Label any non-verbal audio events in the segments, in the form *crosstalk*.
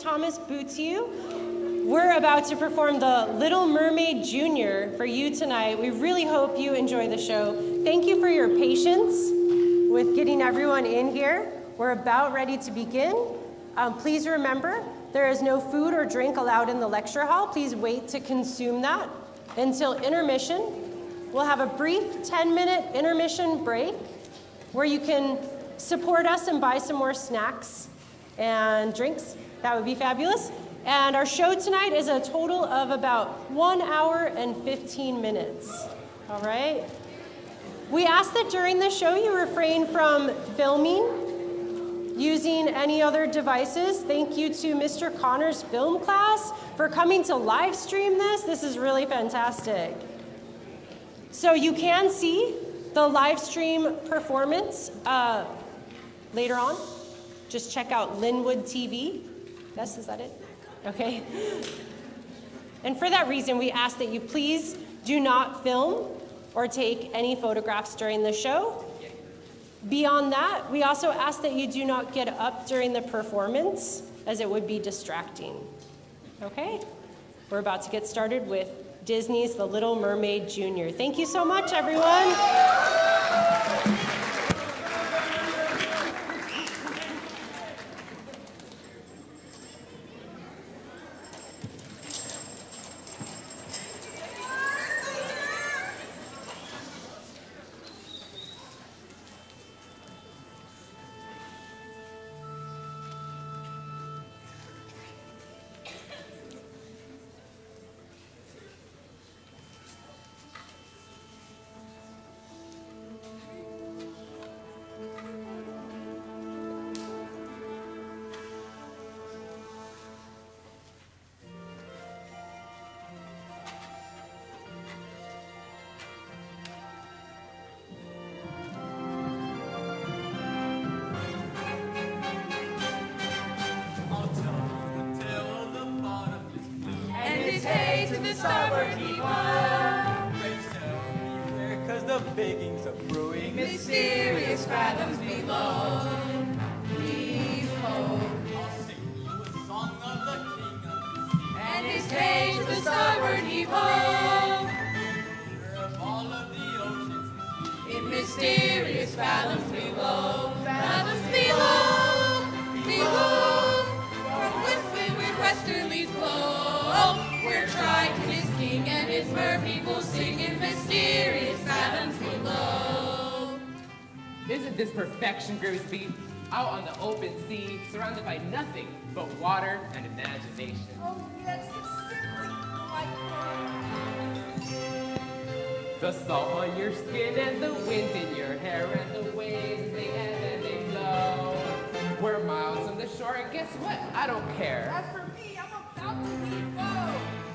Thomas Bootsiu. We're about to perform the Little Mermaid Junior for you tonight. We really hope you enjoy the show. Thank you for your patience with getting everyone in here. We're about ready to begin. Um, please remember, there is no food or drink allowed in the lecture hall. Please wait to consume that until intermission. We'll have a brief 10 minute intermission break where you can support us and buy some more snacks and drinks. That would be fabulous. And our show tonight is a total of about one hour and 15 minutes. All right? We ask that during the show you refrain from filming, using any other devices. Thank you to Mr. Connor's film class for coming to live stream this. This is really fantastic. So you can see the live stream performance uh, later on. Just check out Lynwood TV. Is that it? Okay. And for that reason, we ask that you please do not film or take any photographs during the show. Beyond that, we also ask that you do not get up during the performance, as it would be distracting. Okay? We're about to get started with Disney's The Little Mermaid Jr. Thank you so much, everyone. The baking's a brewing. Mysterious fathoms below. Heave ho. And his hay to the starboard heave ho. In mysterious fathoms below. Fathoms below. Isn't this perfection, Grimsby? Out on the open sea, surrounded by nothing but water and imagination. Oh, yes, it's simply delightful. The salt on your skin and the wind in your hair and the waves they ebb and they flow. We're miles from the shore and guess what? I don't care. As for me, I'm about to leave go.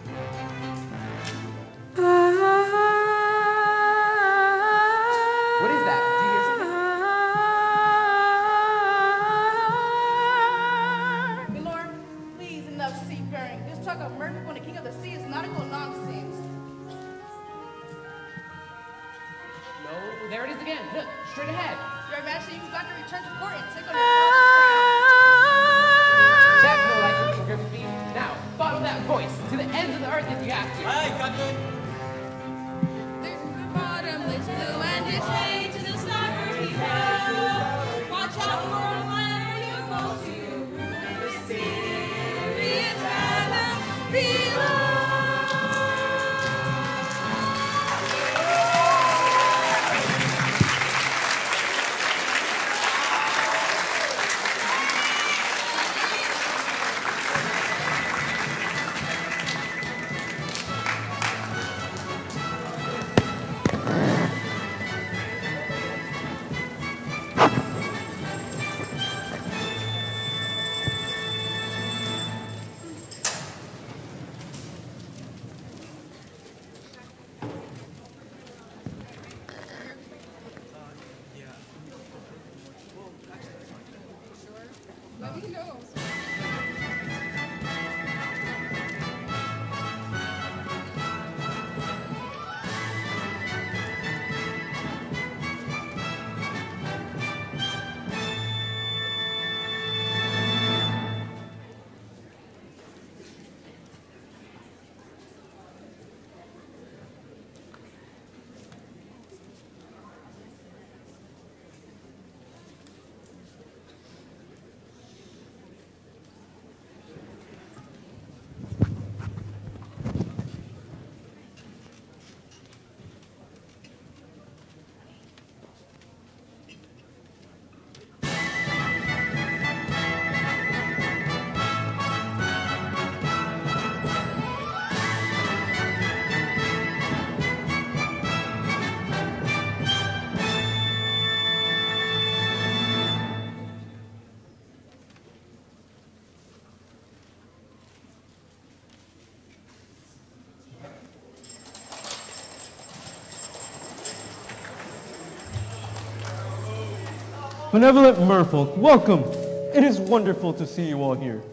Benevolent merfolk, welcome. It is wonderful to see you all here.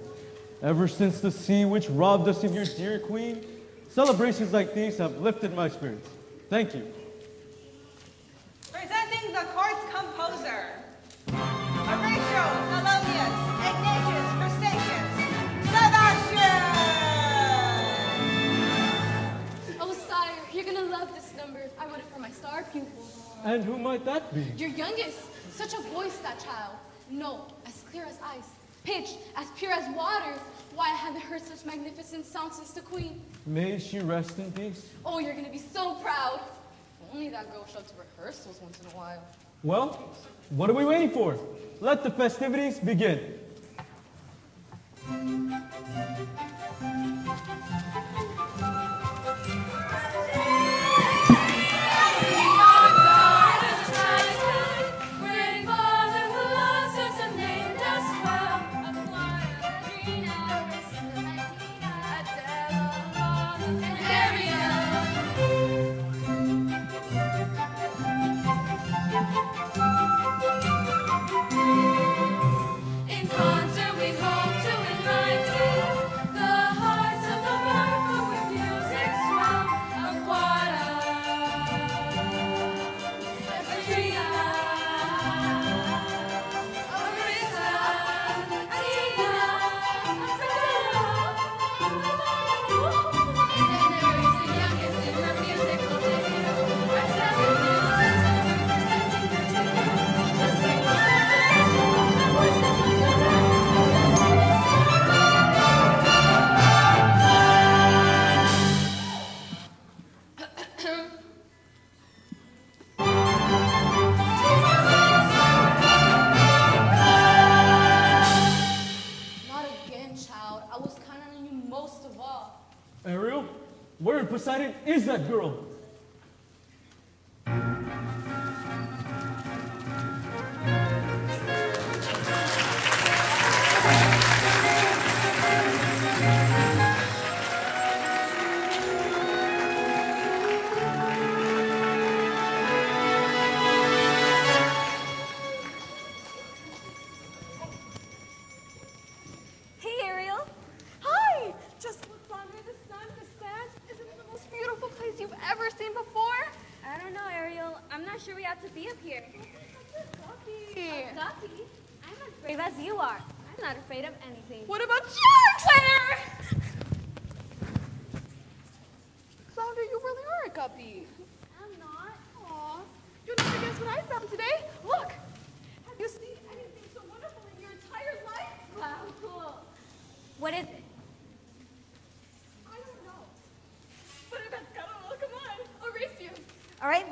Ever since the sea which robbed us of your dear queen, celebrations like these have lifted my spirits. Thank you. Presenting the court's composer, Horatio Thelonious Ignatius Crustaceus Sebastian! Oh, sire, you're gonna love this number. I wrote it for my star pupil. And who might that be? Your youngest, such a voice, that child. No, as clear as ice, pitch, as pure as water. Why, I haven't heard such magnificent sound since the queen. May she rest in peace. Oh, you're gonna be so proud. If only that girl showed to rehearsals once in a while. Well, what are we waiting for? Let the festivities begin. All right,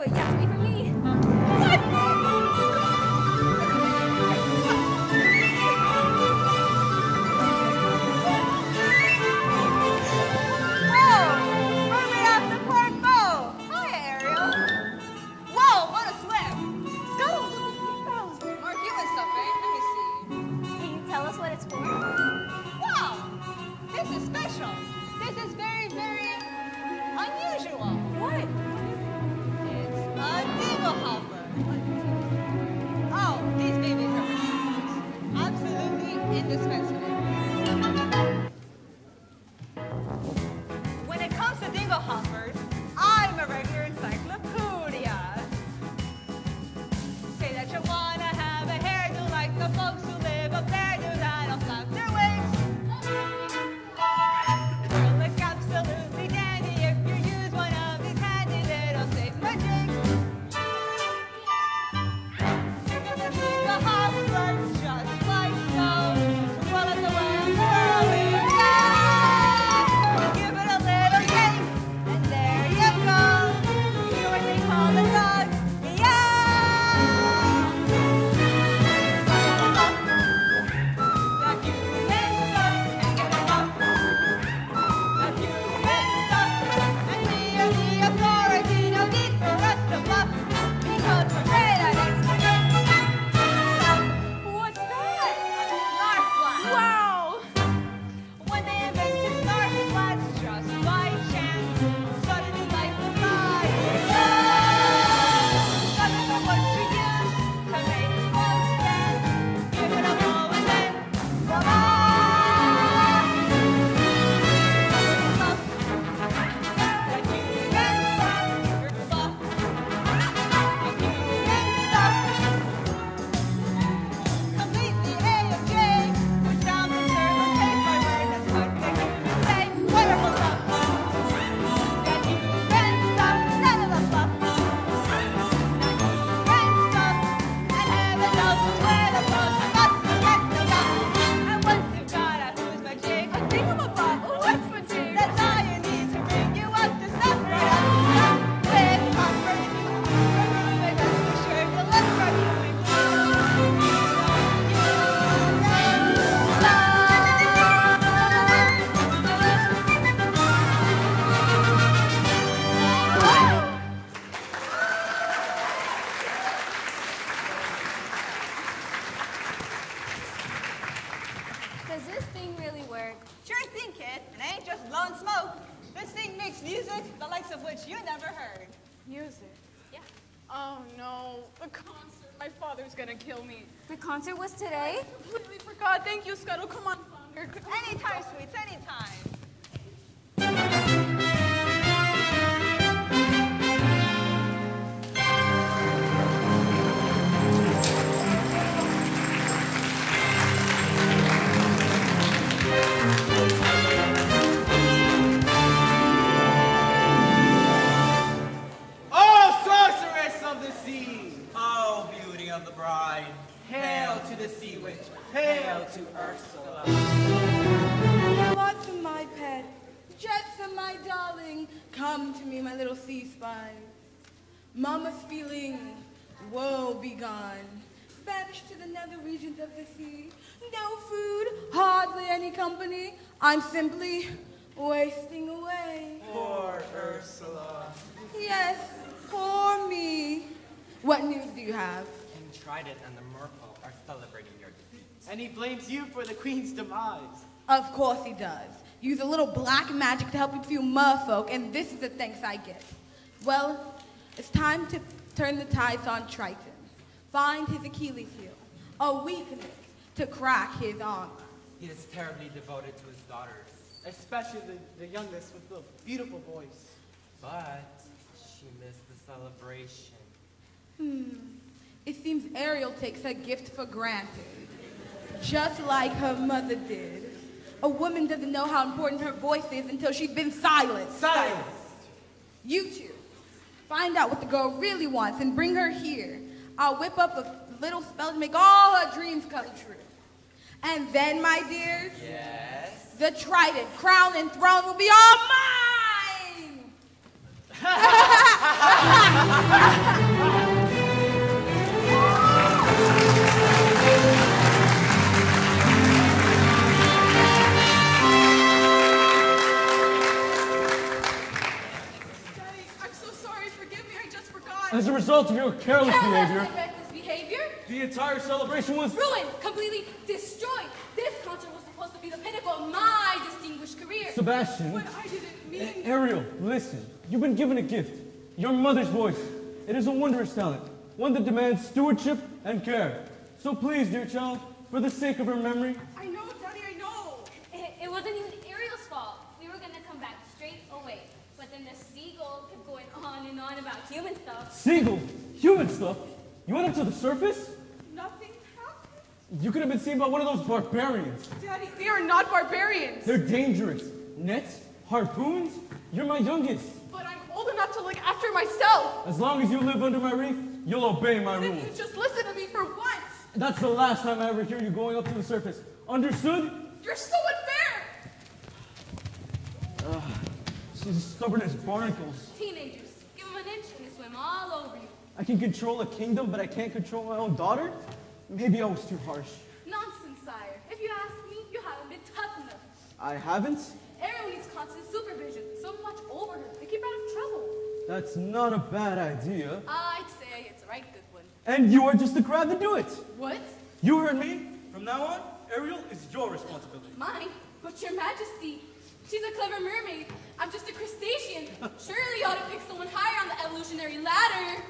any company. I'm simply wasting away. Poor Ursula! Yes, poor me. What news do you have? King Triton and the Merfolk are celebrating your defeat. And he blames you for the queen's demise. Of course he does. Use a little black magic to help you feel merfolk, and this is the thanks I get. Well, it's time to turn the tides on Triton. Find his Achilles heel, a weakness to crack his armor. He is terribly devoted to his daughters, Especially the, the youngest with the beautiful voice. but she missed the celebration. Hmm. It seems Ariel takes her gift for granted, just like her mother did. A woman doesn't know how important her voice is until she's been silenced. Silence! You two, find out what the girl really wants and bring her here. I'll whip up a little spell to make all her dreams come true. And then, my dears, Yes? the trident, crown, and throne will be all mine! Daddy, I'm so sorry. Forgive me. I just forgot. As a result of your careless behavior, behavior? The entire celebration was Ruined, completely destroyed. This concert was supposed to be the pinnacle of my distinguished career. Sebastian. But I didn't mean. Ariel, listen. You've been given a gift. Your mother's voice. It is a wondrous talent, one that demands stewardship and care. So please, dear child, for the sake of her memory, I know, Daddy. I know. It, it wasn't even Ariel's fault. We were gonna come back straight away. But then the seagull kept going on and on about human stuff. Seagull, human stuff. You went up to the surface? You could have been seen by one of those barbarians. Daddy, they are not barbarians. They're dangerous. Nets, harpoons. You're my youngest. But I'm old enough to look after myself. As long as you live under my reef, you'll obey my if rules. you just listen to me for once, That's the last time I ever hear you going up to the surface. Understood? you're so unfair. She's as stubborn as barnacles. Teenagers, give them an inch and they swim all over you. I can control a kingdom, but I can't control my own daughter? Maybe I was too harsh. Nonsense, sire. If you ask me, you haven't been tough enough. I haven't? Ariel needs constant supervision. So much over her. They keep out of trouble. That's not a bad idea. I'd say it's a right good one. And you are just the crowd to do it. What? You heard me. From now on, Ariel is your responsibility. Mine? But your majesty, she's a clever mermaid. I'm just a crustacean. Surely you ought to pick someone higher on the evolutionary ladder.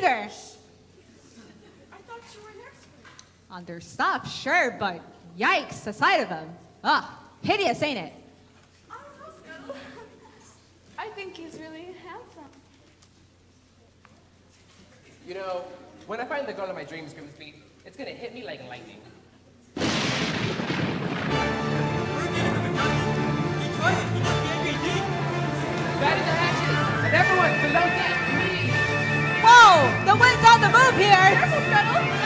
either. I thought you were an expert. On their stuff, sure, but yikes, the sight of them. Ugh, hideous, ain't it? I think he's really handsome. You know, when I find the girl of my dreams, Grimsby, it's gonna hit me like lightning. That is the hatches, and everyone below! the wind's on the move here.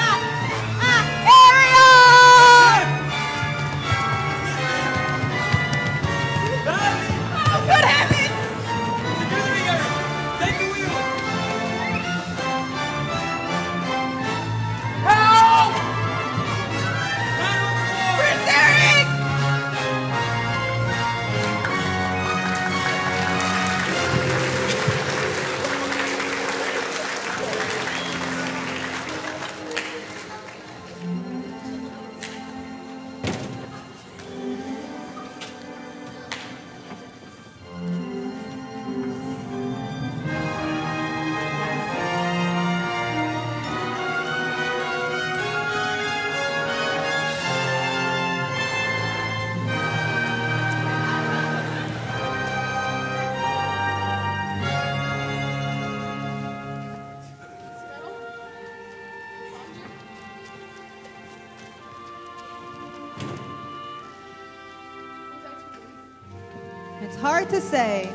Say.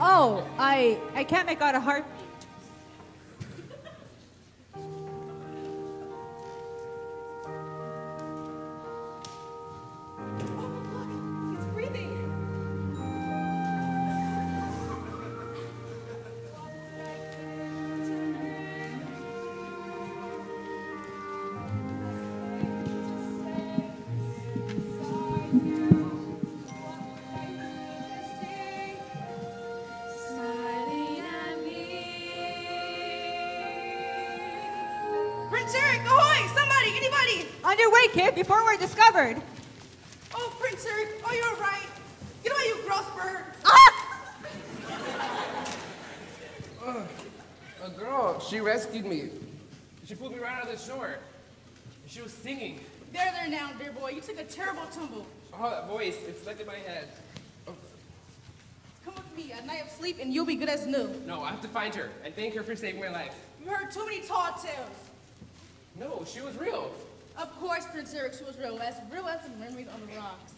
Oh, I I can't make out a heart. Before we're discovered. Oh, Prince Eric, oh, you're right. Get away, you gross bird. Ah! Uh, a girl, she rescued me. She pulled me right out of the shore. She was singing. There, there now, dear boy. You took a terrible tumble. Oh, that voice, it's stuck in my head. Oh, Come with me, a night of sleep, and you'll be good as new. no, I have to find her and thank her for saving my life. You heard too many tall tales. No, she was real. Of course, Prince Eric, she was real, as real as the memories on the rocks.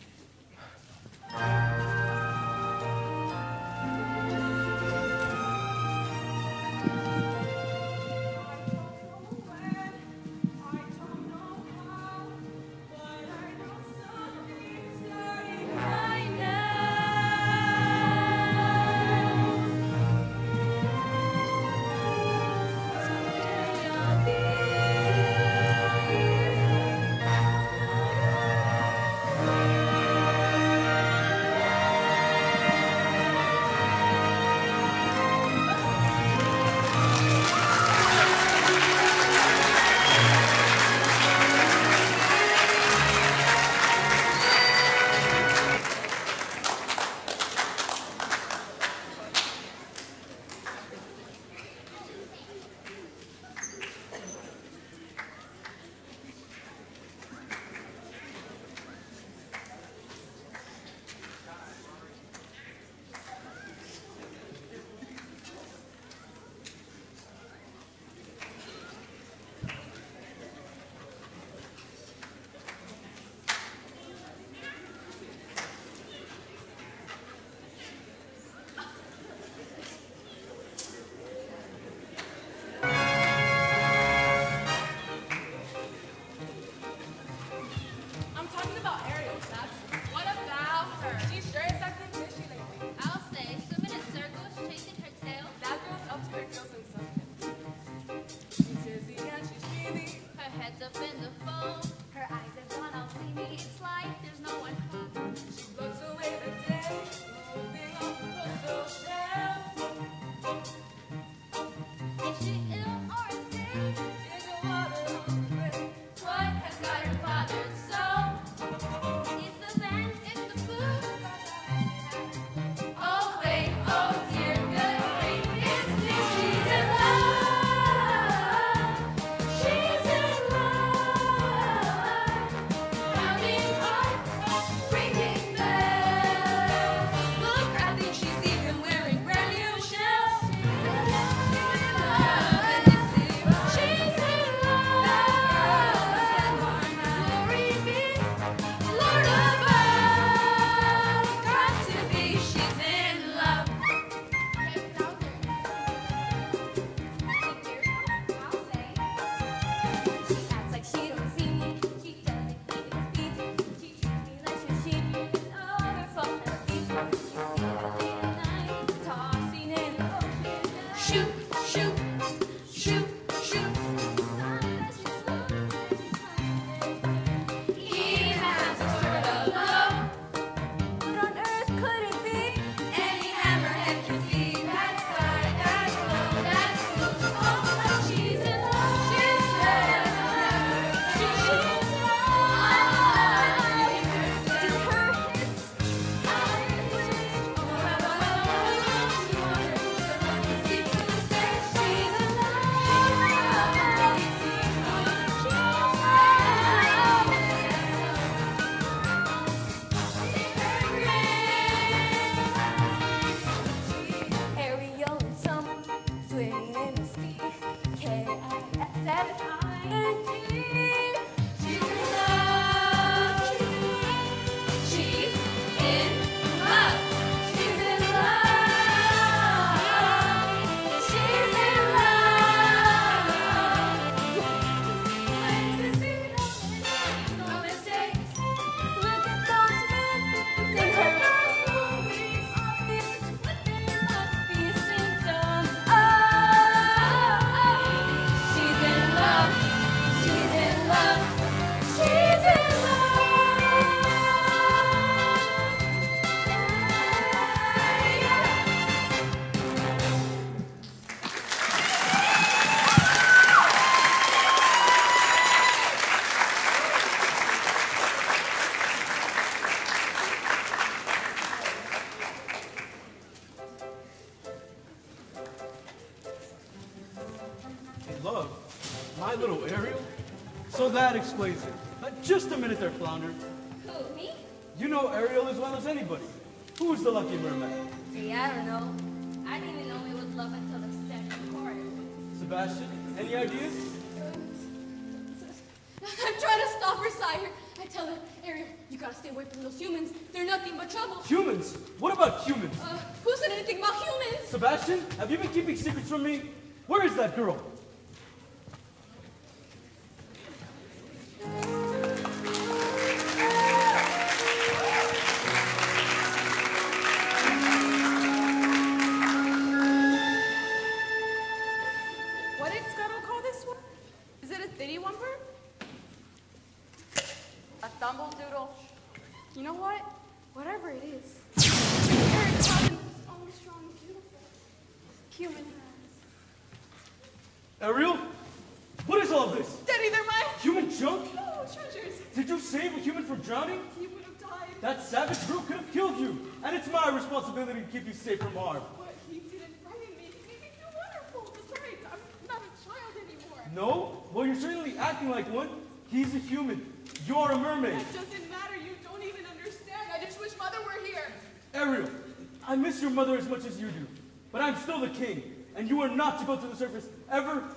trouble. Humans? What about humans? Uh, who said anything about humans? Sebastian, have you been keeping secrets from me? Where is that girl?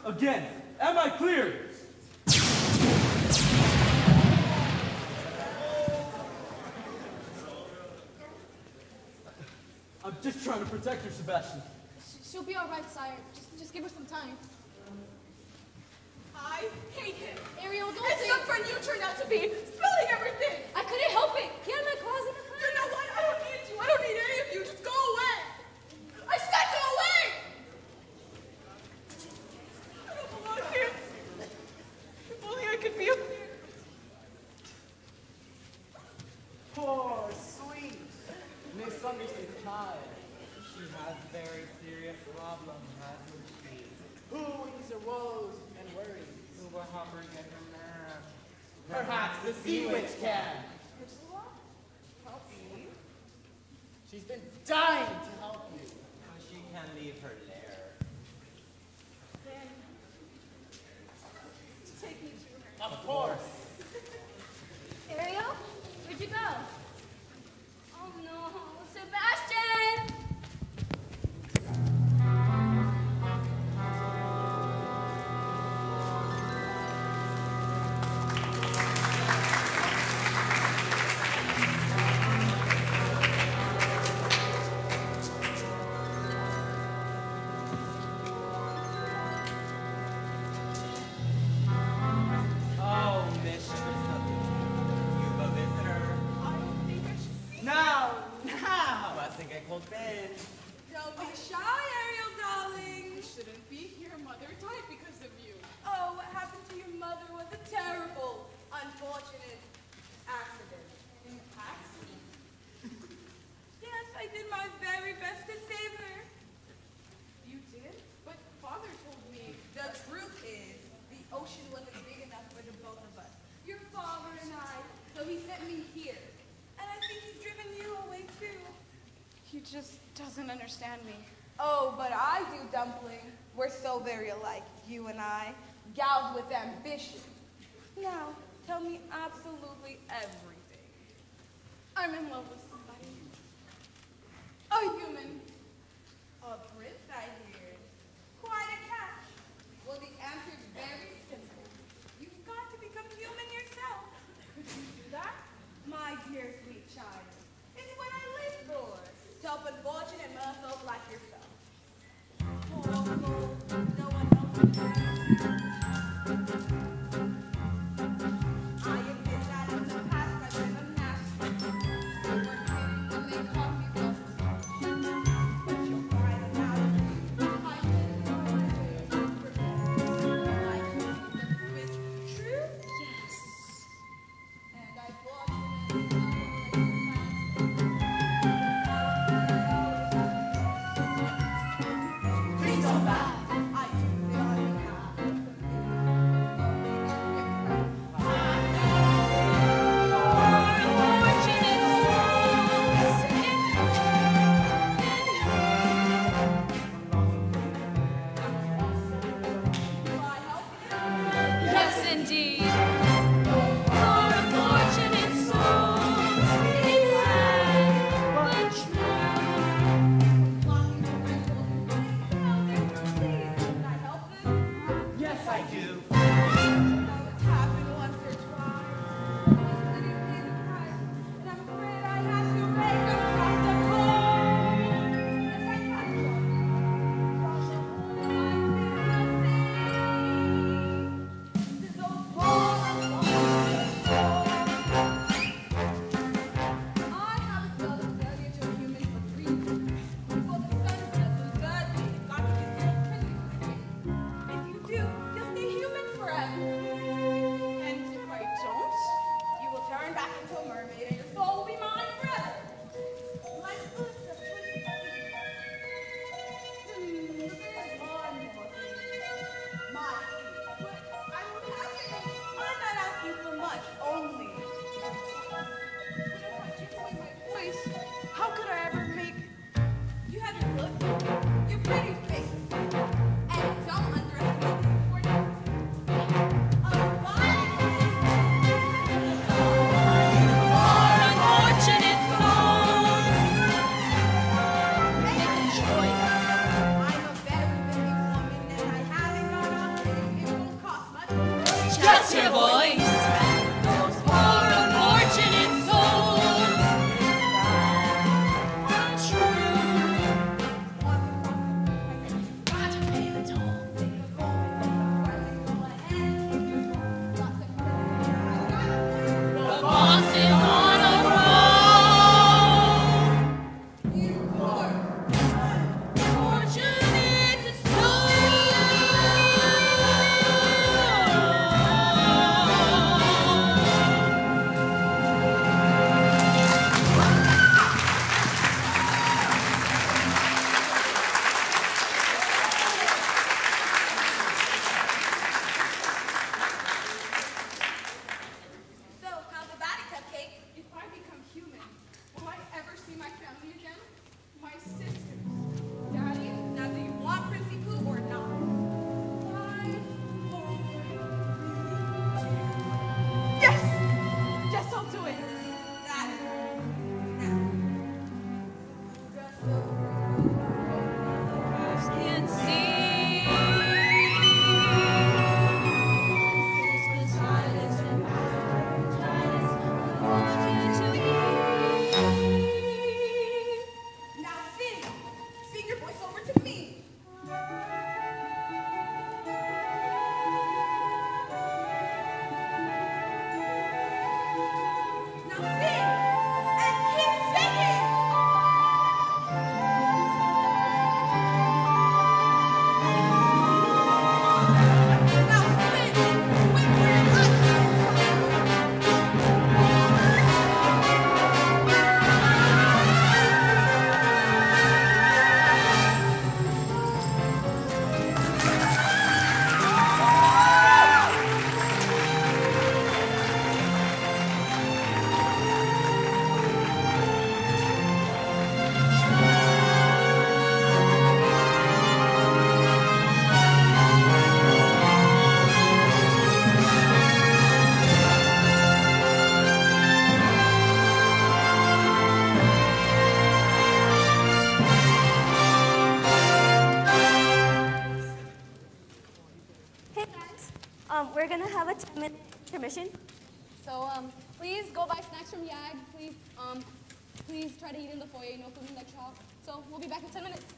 Again, am I clear? I'm just trying to protect her, Sebastian. She'll be all right, sire. Just, just give her some time. I hate him. Ariel, don't it's say- It's not for you turned out to be. Spilling everything. I couldn't help it. understand me. Oh, but I do, Dumpling. We're so very alike, you and I, gals with ambition. Now, tell me absolutely everything. I'm in love with try to eat in the foyer, no food in the lecture. So we'll be back in 10 minutes.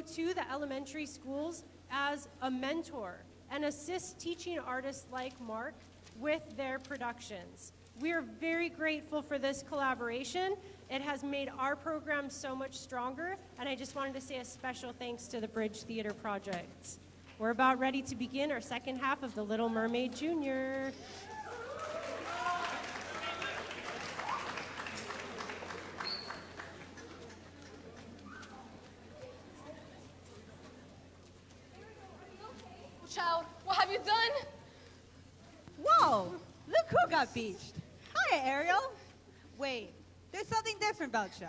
To the elementary schools as a mentor and assist teaching artists like Mark with their productions. We are very grateful for this collaboration. It has made our program so much stronger, and I just wanted to say a special thanks to the Bridge Theater Project. We're about ready to begin our second half of The Little Mermaid Junior. Child, what have you done? Whoa! Look who got beached. Hi, Ariel. Wait, there's something different about you.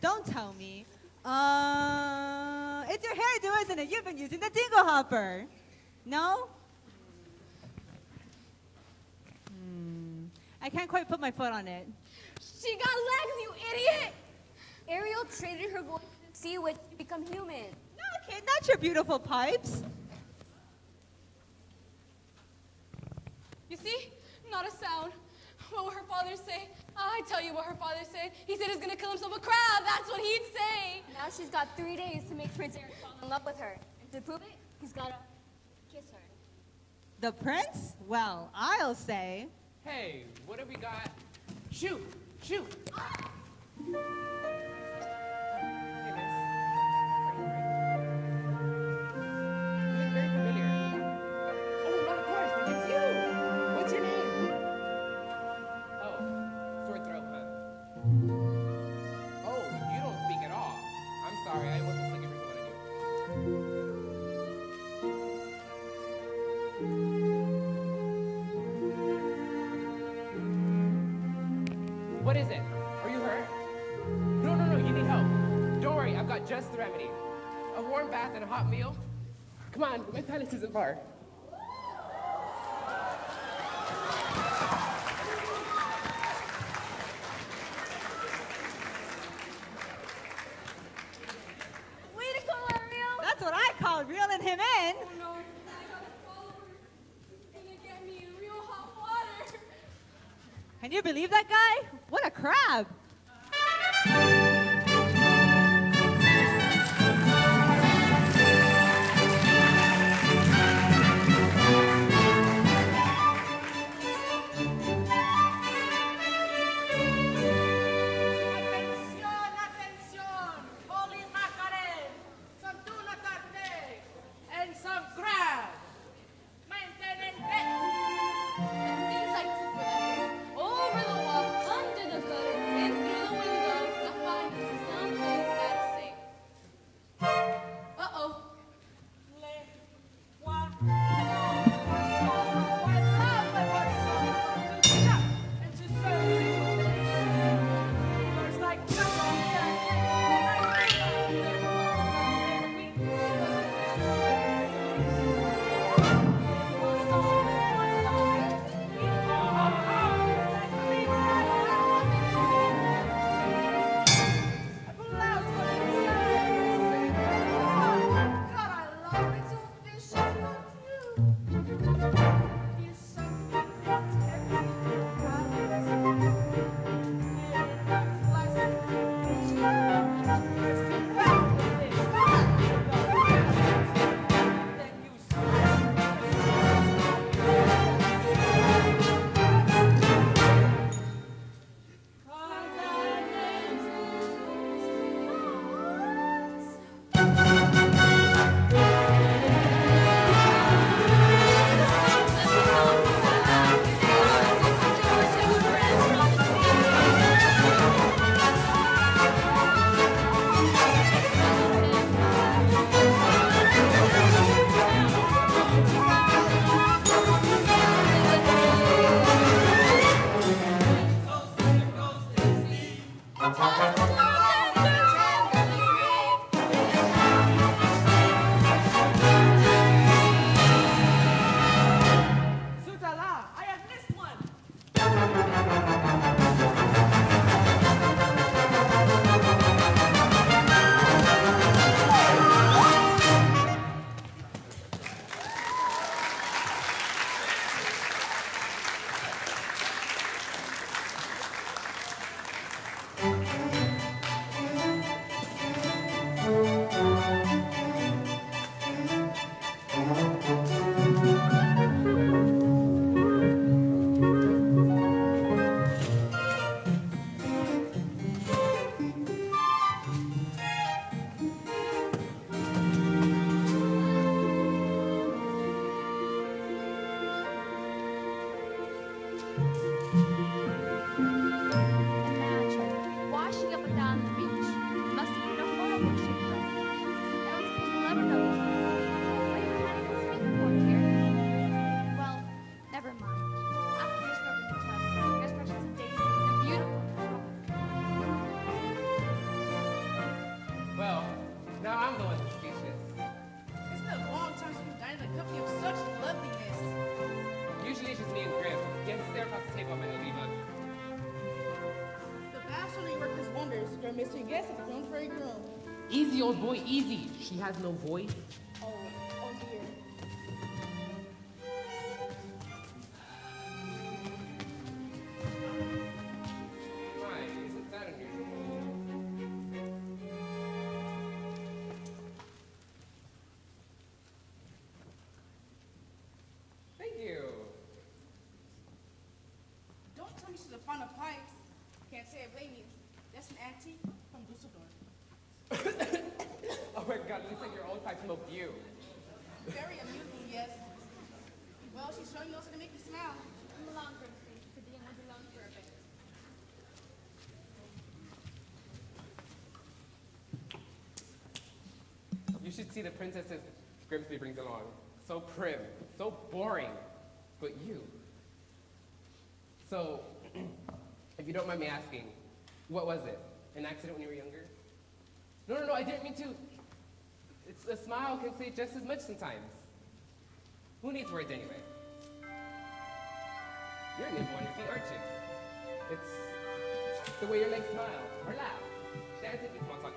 Don't tell me. Uh, it's your hairdo, isn't it? You've been using the dingle hopper. No? Hmm. I can't quite put my foot on it. She got legs, you idiot! Ariel traded her voice to sea witch to become human. No, kid, not your beautiful pipes. You see? Not a sound. What will her father say? I tell you what her father said. He said he's gonna kill himself a crab. That's what he'd say. Now she's got three days to make Prince Eric fall in love with her. And to prove it, he's gotta kiss her. The prince? Well, I'll say. Hey, what have we got? Shoot! Shoot! Hey, my tennis. Way to go, Ariel! That's what I call reeling him in. Oh no, I got a follower. He's gonna get me in real hot water. Can you believe that guy? What a crab. Old boy, easy. She has no voice. You should see the princesses Grimsby brings along. So prim, so boring. But you. So, *clears throat* if you don't mind me asking, what was it? An accident when you were younger? No, no, no, I didn't mean to. It's a smile can say just as much sometimes. Who needs words anyway? You're nimble on your feet, aren't you? It's the way your legs smile or laugh. Dance if you small talk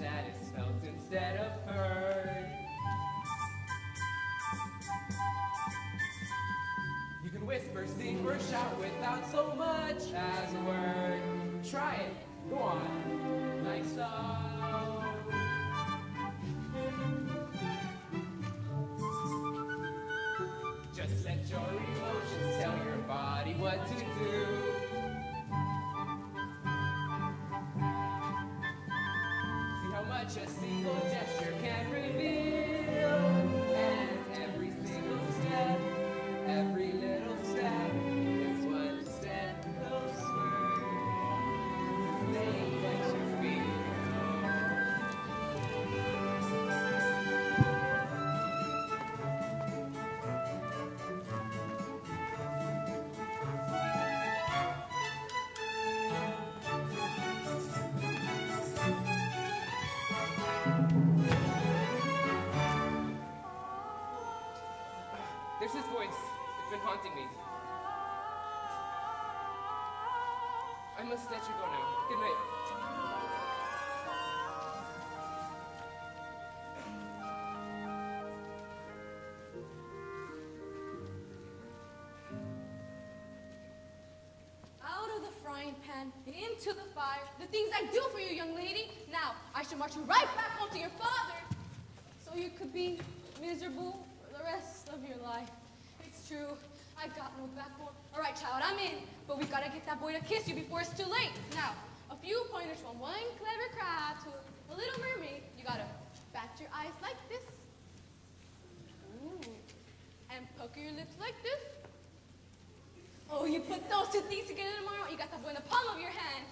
that is felt instead of heard. You can whisper, sing, or shout without so much as a word. Try it. Go on. Like so. I must let you go now. Good night. Out of the frying pan, into the fire. The things I do for you, young lady. Now, I should march you right back home to your father. So you could be miserable for the rest of your life. It's true. I've got no backbone. All right, child, I'm in. But we gotta get that boy to kiss you before it's too late. Now, a few pointers from one clever crab to a little mermaid. You gotta bat your eyes like this. Ooh. And pucker your lips like this. Oh, you put those two things together tomorrow, you got that boy in the palm of your hand.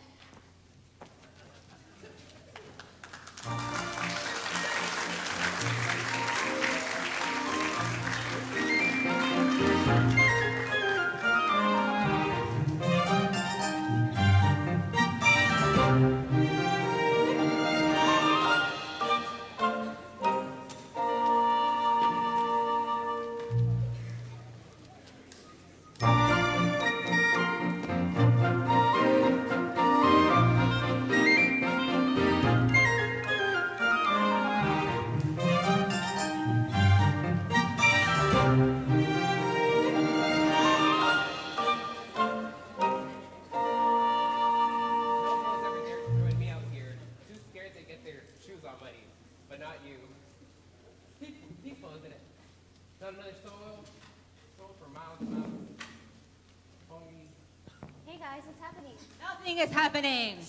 Not another solo. Solo for miles and miles. Only Hey guys, what's happening? Nothing is happening.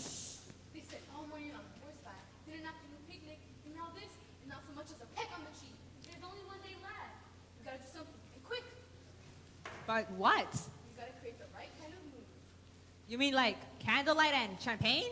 They spent all morning on horseback, didn't have an afternoon picnic, and now this, and not so much as a peck on the cheek. There's only one day left. You gotta do something, and quick. But what? You gotta create the right kind of mood. You mean like candlelight and champagne?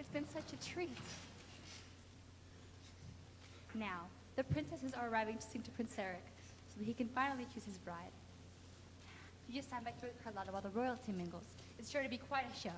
It's been such a treat. Now, the princesses are arriving to sing to Prince Eric, so that he can finally choose his bride. You just stand back through the while the royalty mingles. It's sure to be quite a show.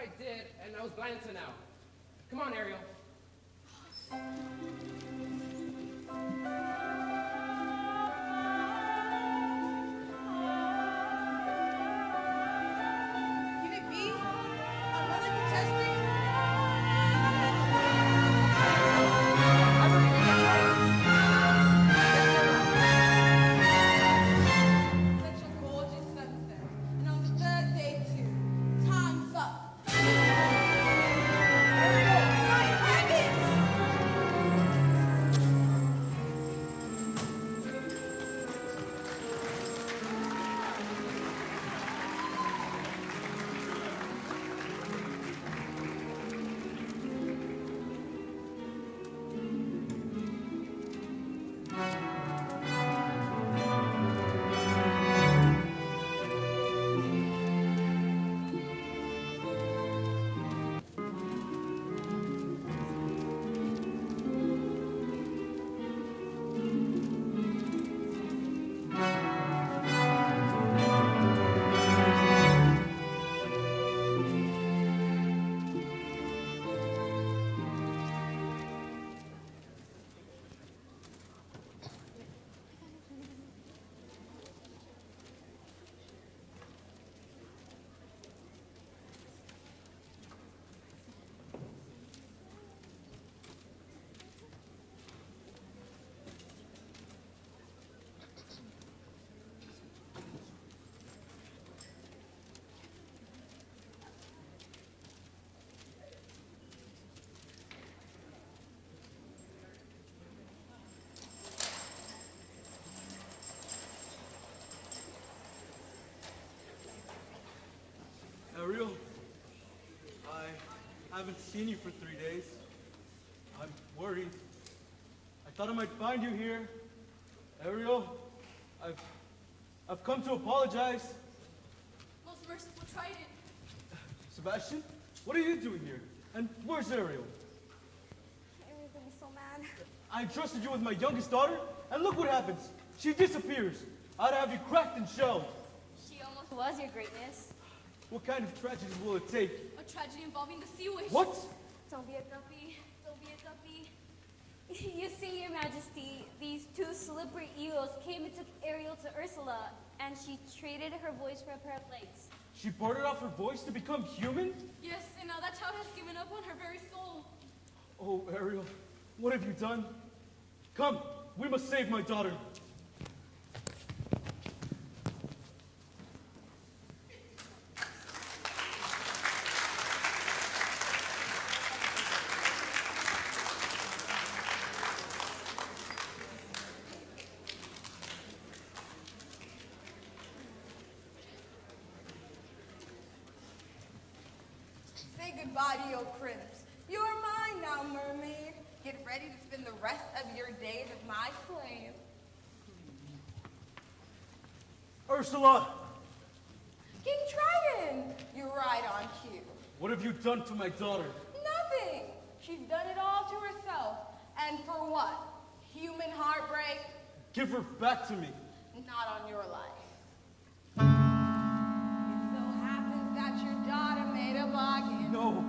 I did, and I was glancing out. I haven't seen you for three days. I'm worried. I thought I might find you here. Ariel, I've, I've come to apologize. Most merciful Trident. Sebastian, what are you doing here? And where's Ariel? Everything is so mad. I entrusted you with my youngest daughter, and look what happens. She disappears. I'd have you cracked and shelled. She almost was your greatness. What kind of tragedy will it take? A tragedy involving the sea witch. What? Don't be a guppy. Don't be a guppy. *laughs* You see, Your Majesty, these two slippery eels came and took Ariel to Ursula, and she traded her voice for a pair of legs. She bartered off her voice to become human? Yes, and now that child has given up on her very soul. Oh, Ariel, what have you done? Come, we must save my daughter. Say goodbye to your prince. You are mine now, mermaid. Get ready to spend the rest of your days as my slave. Ursula, King Triton, you're right on cue. what have you done to my daughter? Nothing. She's done it all to herself. And for what? Human heartbreak? Give her back to me. Not on your life. It so happens that your daughter made a bargain. No.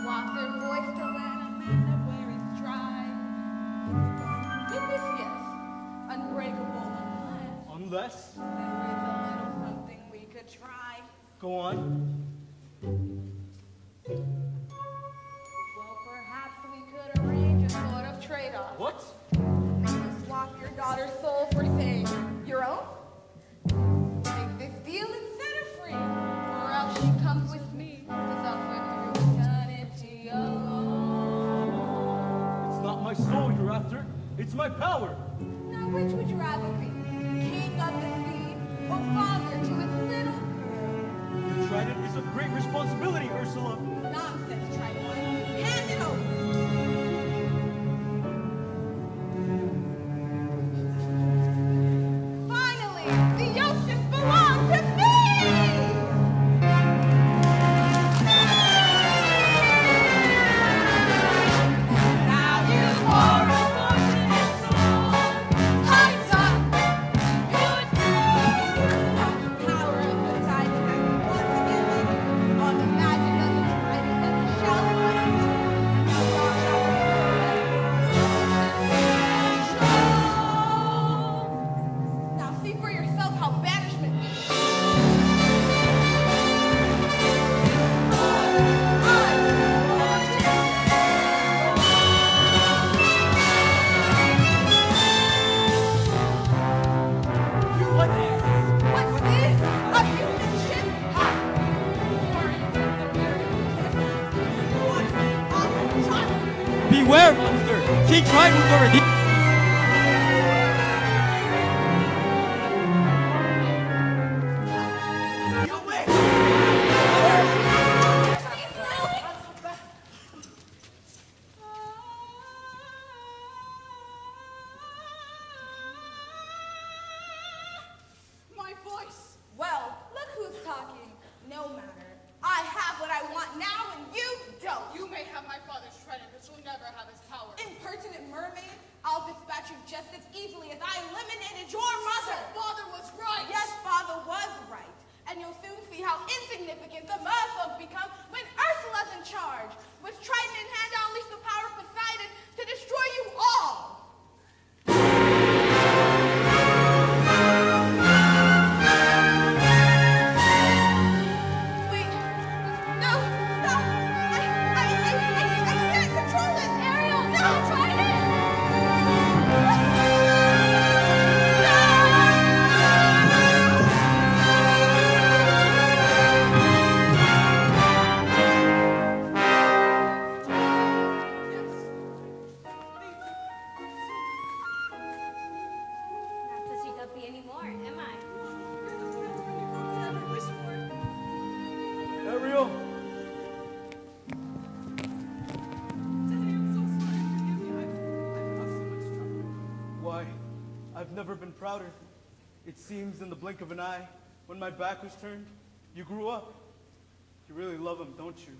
Swap their voice to land a land where it's dry. Goodness, yes. Unbreakable there is a little something we could try. go on. Well, perhaps we could arrange a sort of trade-off. What? Maybe swap your daughter's soul for, say, your own? Make this deal set her free. Or else she comes with me to suffer through eternity alone. It's not my soul you're after. It's my power. Now, which would you rather be? Of the sea or oh, father to its little girl? Trident is of great responsibility, Ursula. Nonsense, Triton. Hand it over. Seems in the blink of an eye, when my back was turned, you grew up. You really love him, don't you?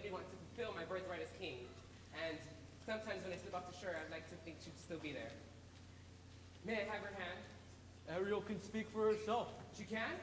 Made me want to fulfill my birthright as king. And sometimes when I slip off the shore, I'd like to think she'd still be there. May I have her hand? Ariel can speak for herself. She can?